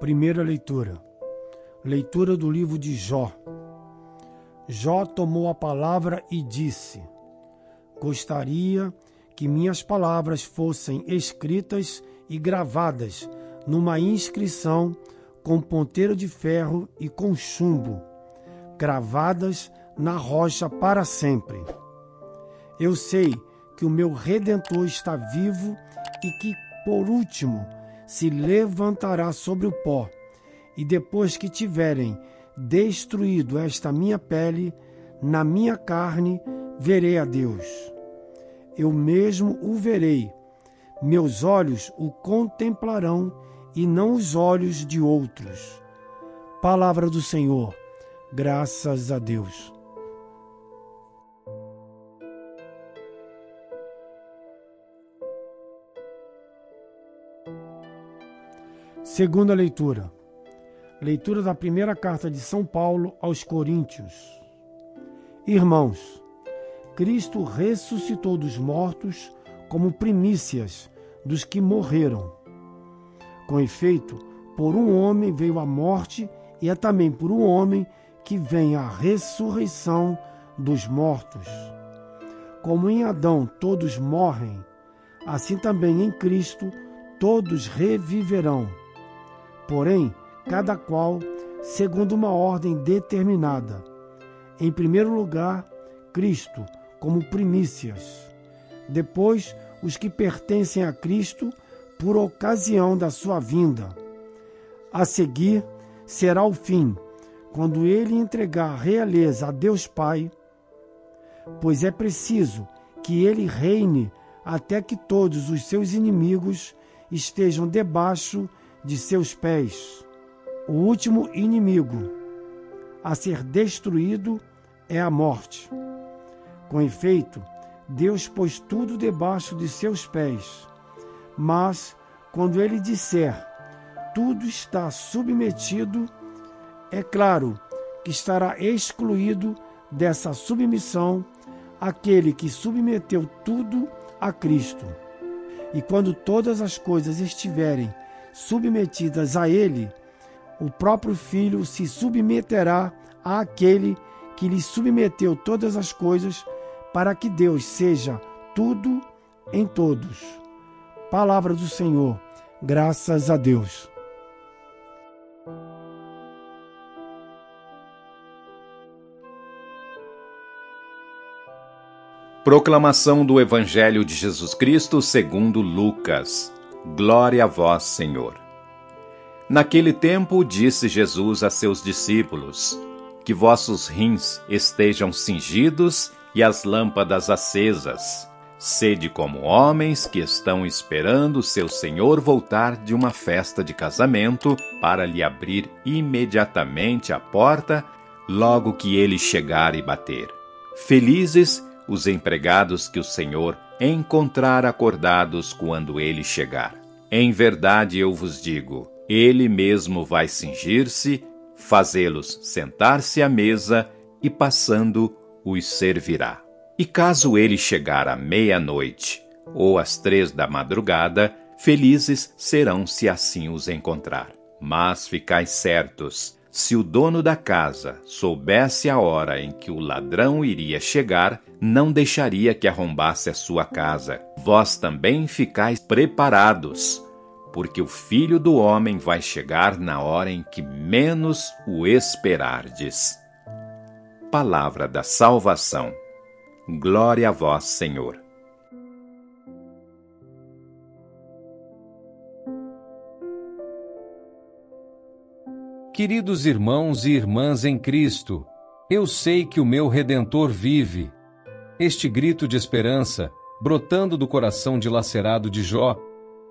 Primeira leitura. Leitura do livro de Jó. Jó tomou a palavra e disse: Gostaria que minhas palavras fossem escritas e gravadas numa inscrição com ponteiro de ferro e com chumbo, gravadas na rocha para sempre. Eu sei que o meu redentor está vivo e que, por último, se levantará sobre o pó, e depois que tiverem destruído esta minha pele, na minha carne verei a Deus. Eu mesmo o verei, meus olhos o contemplarão e não os olhos de outros. Palavra do Senhor, graças a Deus. Segunda leitura. Leitura da primeira carta de São Paulo aos Coríntios. Irmãos, Cristo ressuscitou dos mortos como primícias dos que morreram. Com efeito, por um homem veio a morte, e é também por um homem que vem a ressurreição dos mortos. Como em Adão todos morrem, assim também em Cristo todos reviverão porém, cada qual segundo uma ordem determinada. Em primeiro lugar, Cristo, como primícias. Depois, os que pertencem a Cristo por ocasião da sua vinda. A seguir, será o fim, quando ele entregar a realeza a Deus Pai, pois é preciso que ele reine até que todos os seus inimigos estejam debaixo de seus pés. O último inimigo a ser destruído é a morte. Com efeito, Deus pôs tudo debaixo de seus pés. Mas, quando ele disser tudo está submetido, é claro que estará excluído dessa submissão aquele que submeteu tudo a Cristo. E quando todas as coisas estiverem submetidas a ele, o próprio Filho se submeterá àquele que lhe submeteu todas as coisas, para que Deus seja tudo em todos. Palavra do Senhor, graças a Deus. Proclamação do Evangelho de Jesus Cristo segundo Lucas. Glória a vós, Senhor. Naquele tempo disse Jesus a seus discípulos: Que vossos rins estejam cingidos e as lâmpadas acesas. Sede como homens que estão esperando seu senhor voltar de uma festa de casamento para lhe abrir imediatamente a porta logo que ele chegar e bater. Felizes os empregados que o senhor encontrar acordados quando ele chegar. Em verdade eu vos digo: ele mesmo vai cingir-se, fazê-los sentar-se à mesa e, passando, os servirá. E caso ele chegar à meia-noite ou às três da madrugada, felizes serão se assim os encontrar. Mas ficais certos, se o dono da casa soubesse a hora em que o ladrão iria chegar, não deixaria que arrombasse a sua casa. Vós também ficais preparados, porque o filho do homem vai chegar na hora em que menos o esperardes. Palavra da salvação. Glória a vós, Senhor. Queridos irmãos e irmãs em Cristo, eu sei que o meu Redentor vive este grito de esperança, brotando do coração dilacerado de Jó,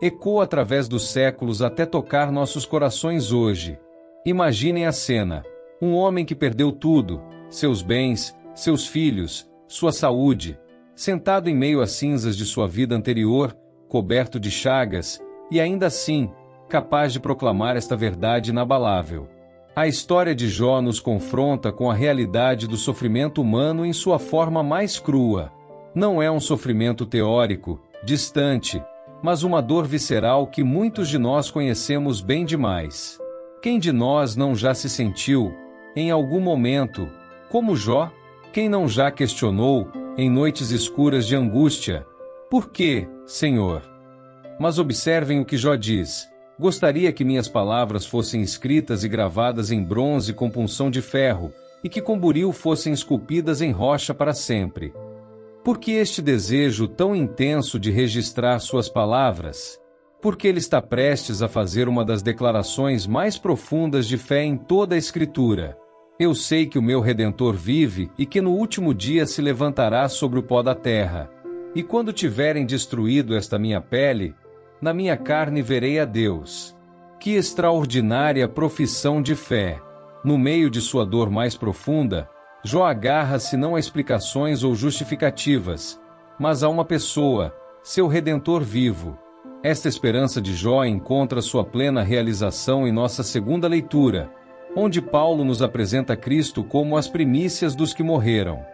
ecoa através dos séculos até tocar nossos corações hoje. Imaginem a cena: um homem que perdeu tudo, seus bens, seus filhos, sua saúde, sentado em meio às cinzas de sua vida anterior, coberto de chagas, e ainda assim, capaz de proclamar esta verdade inabalável. A história de Jó nos confronta com a realidade do sofrimento humano em sua forma mais crua. Não é um sofrimento teórico, distante, mas uma dor visceral que muitos de nós conhecemos bem demais. Quem de nós não já se sentiu, em algum momento, como Jó? Quem não já questionou, em noites escuras de angústia, por que, Senhor? Mas observem o que Jó diz. Gostaria que minhas palavras fossem escritas e gravadas em bronze com punção de ferro, e que com buril fossem esculpidas em rocha para sempre. Por que este desejo tão intenso de registrar suas palavras? Porque ele está prestes a fazer uma das declarações mais profundas de fé em toda a Escritura. Eu sei que o meu Redentor vive e que no último dia se levantará sobre o pó da terra. E quando tiverem destruído esta minha pele, na minha carne verei a Deus. Que extraordinária profissão de fé! No meio de sua dor mais profunda, Jó agarra-se não a explicações ou justificativas, mas a uma pessoa, seu redentor vivo. Esta esperança de Jó encontra sua plena realização em nossa segunda leitura, onde Paulo nos apresenta Cristo como as primícias dos que morreram.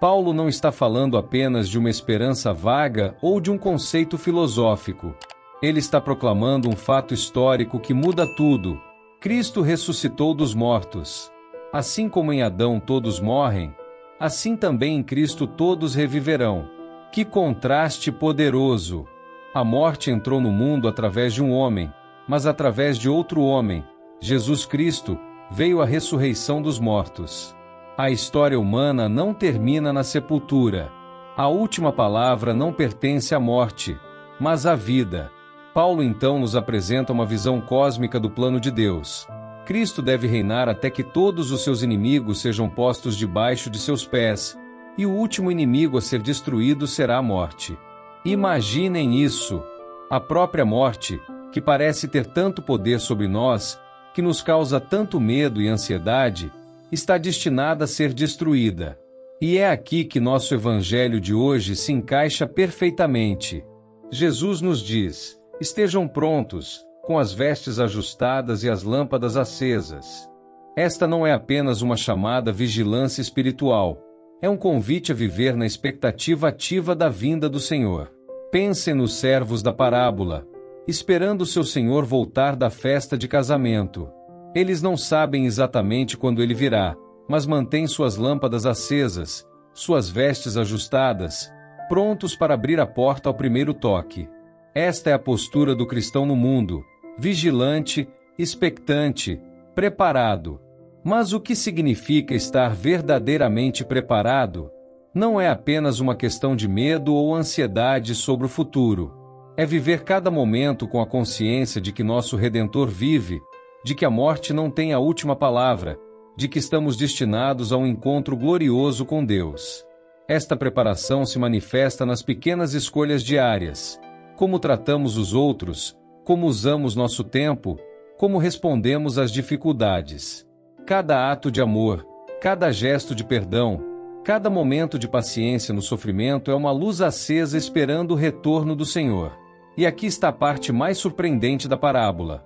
Paulo não está falando apenas de uma esperança vaga ou de um conceito filosófico. Ele está proclamando um fato histórico que muda tudo. Cristo ressuscitou dos mortos. Assim como em Adão todos morrem, assim também em Cristo todos reviverão. Que contraste poderoso! A morte entrou no mundo através de um homem, mas através de outro homem, Jesus Cristo, veio a ressurreição dos mortos. A história humana não termina na sepultura. A última palavra não pertence à morte, mas à vida. Paulo então nos apresenta uma visão cósmica do plano de Deus. Cristo deve reinar até que todos os seus inimigos sejam postos debaixo de seus pés, e o último inimigo a ser destruído será a morte. Imaginem isso! A própria morte, que parece ter tanto poder sobre nós, que nos causa tanto medo e ansiedade, está destinada a ser destruída. E é aqui que nosso evangelho de hoje se encaixa perfeitamente. Jesus nos diz: estejam prontos, com as vestes ajustadas e as lâmpadas acesas. Esta não é apenas uma chamada vigilância espiritual, é um convite a viver na expectativa ativa da vinda do Senhor. Pensem nos servos da parábola, esperando seu Senhor voltar da festa de casamento. Eles não sabem exatamente quando ele virá, mas mantêm suas lâmpadas acesas, suas vestes ajustadas, prontos para abrir a porta ao primeiro toque. Esta é a postura do cristão no mundo, vigilante, expectante, preparado. Mas o que significa estar verdadeiramente preparado? Não é apenas uma questão de medo ou ansiedade sobre o futuro. É viver cada momento com a consciência de que nosso Redentor vive de que a morte não tem a última palavra, de que estamos destinados a um encontro glorioso com Deus. Esta preparação se manifesta nas pequenas escolhas diárias, como tratamos os outros, como usamos nosso tempo, como respondemos às dificuldades. Cada ato de amor, cada gesto de perdão, cada momento de paciência no sofrimento é uma luz acesa esperando o retorno do Senhor. E aqui está a parte mais surpreendente da parábola.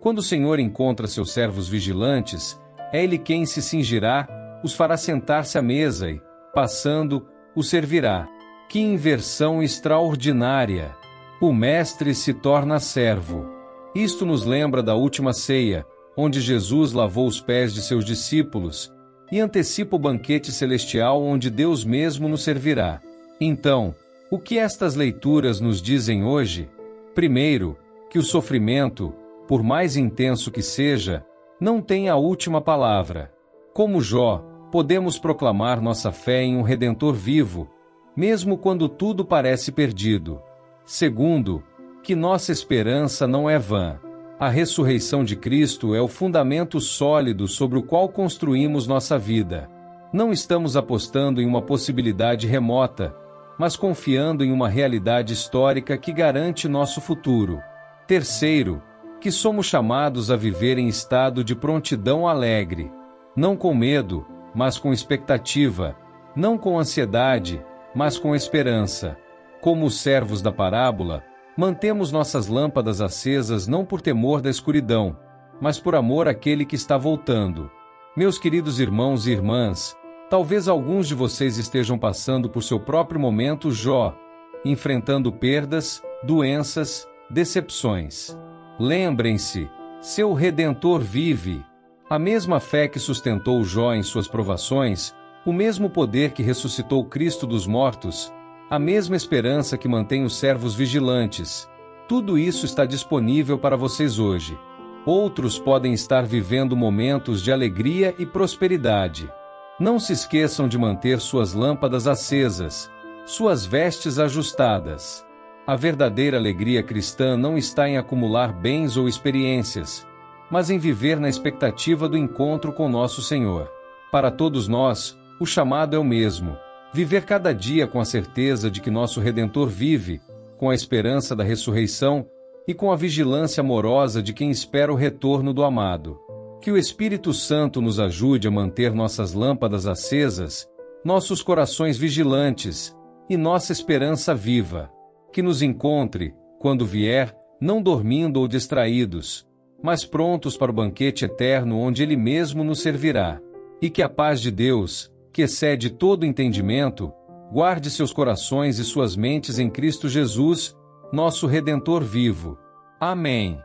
Quando o Senhor encontra seus servos vigilantes, é ele quem se cingirá, os fará sentar-se à mesa e, passando, os servirá. Que inversão extraordinária! O Mestre se torna servo. Isto nos lembra da última ceia, onde Jesus lavou os pés de seus discípulos e antecipa o banquete celestial onde Deus mesmo nos servirá. Então, o que estas leituras nos dizem hoje? Primeiro, que o sofrimento, por mais intenso que seja, não tem a última palavra. Como Jó, podemos proclamar nossa fé em um Redentor vivo, mesmo quando tudo parece perdido. Segundo, que nossa esperança não é vã. A ressurreição de Cristo é o fundamento sólido sobre o qual construímos nossa vida. Não estamos apostando em uma possibilidade remota, mas confiando em uma realidade histórica que garante nosso futuro. Terceiro, que somos chamados a viver em estado de prontidão alegre, não com medo, mas com expectativa, não com ansiedade, mas com esperança. Como os servos da parábola, mantemos nossas lâmpadas acesas não por temor da escuridão, mas por amor àquele que está voltando. Meus queridos irmãos e irmãs, talvez alguns de vocês estejam passando por seu próprio momento Jó, enfrentando perdas, doenças, decepções. Lembrem-se, Seu Redentor vive. A mesma fé que sustentou Jó em suas provações, o mesmo poder que ressuscitou Cristo dos mortos, a mesma esperança que mantém os servos vigilantes. Tudo isso está disponível para vocês hoje. Outros podem estar vivendo momentos de alegria e prosperidade. Não se esqueçam de manter suas lâmpadas acesas, suas vestes ajustadas. A verdadeira alegria cristã não está em acumular bens ou experiências, mas em viver na expectativa do encontro com nosso Senhor. Para todos nós, o chamado é o mesmo: viver cada dia com a certeza de que nosso Redentor vive, com a esperança da ressurreição e com a vigilância amorosa de quem espera o retorno do amado. Que o Espírito Santo nos ajude a manter nossas lâmpadas acesas, nossos corações vigilantes e nossa esperança viva. Que nos encontre, quando vier, não dormindo ou distraídos, mas prontos para o banquete eterno onde Ele mesmo nos servirá. E que a paz de Deus, que excede todo entendimento, guarde seus corações e suas mentes em Cristo Jesus, nosso Redentor vivo. Amém.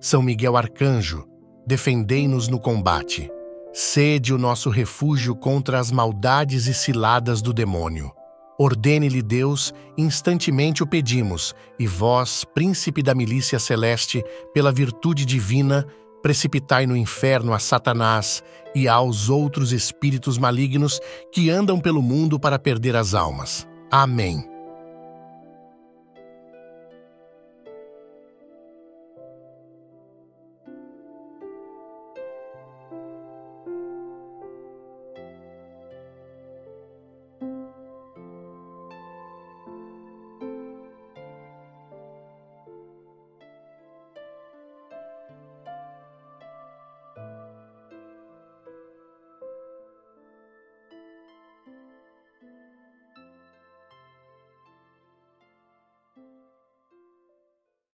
São Miguel Arcanjo, defendei-nos no combate. Sede o nosso refúgio contra as maldades e ciladas do demônio. Ordene-lhe Deus, instantemente o pedimos, e vós, príncipe da milícia celeste, pela virtude divina, precipitai no inferno a Satanás e aos outros espíritos malignos que andam pelo mundo para perder as almas. Amém.